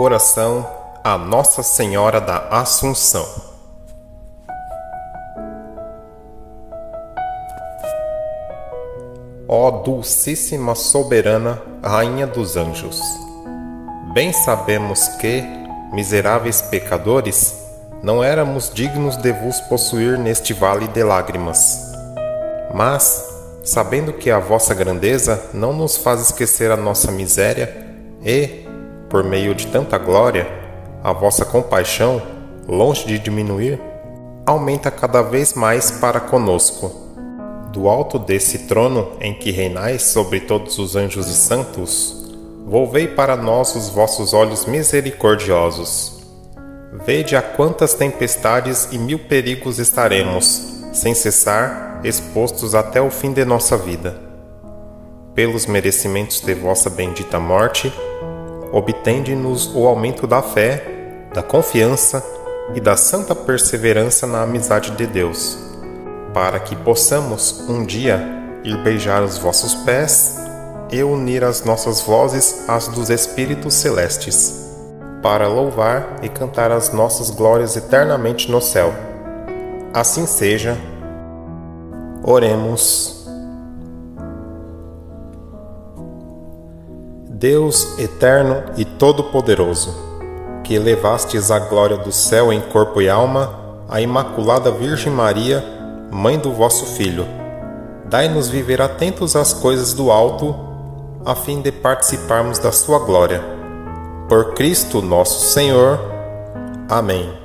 oração a Nossa Senhora da Assunção. Ó Dulcíssima Soberana, Rainha dos Anjos, bem sabemos que, miseráveis pecadores, não éramos dignos de vos possuir neste vale de lágrimas. Mas, sabendo que a vossa grandeza não nos faz esquecer a nossa miséria e, por meio de tanta glória, a vossa compaixão, longe de diminuir, aumenta cada vez mais para conosco do alto desse trono em que reinais sobre todos os anjos e santos, volvei para nós os vossos olhos misericordiosos. Vede a quantas tempestades e mil perigos estaremos, sem cessar, expostos até o fim de nossa vida. Pelos merecimentos de vossa bendita morte, obtende-nos o aumento da fé, da confiança e da santa perseverança na amizade de Deus para que possamos um dia ir beijar os vossos pés e unir as nossas vozes às dos Espíritos Celestes, para louvar e cantar as nossas glórias eternamente no céu. Assim seja. Oremos. Deus eterno e todo-poderoso, que elevastes a glória do céu em corpo e alma a Imaculada Virgem Maria Mãe do vosso Filho, dai-nos viver atentos às coisas do alto, a fim de participarmos da sua glória. Por Cristo nosso Senhor. Amém.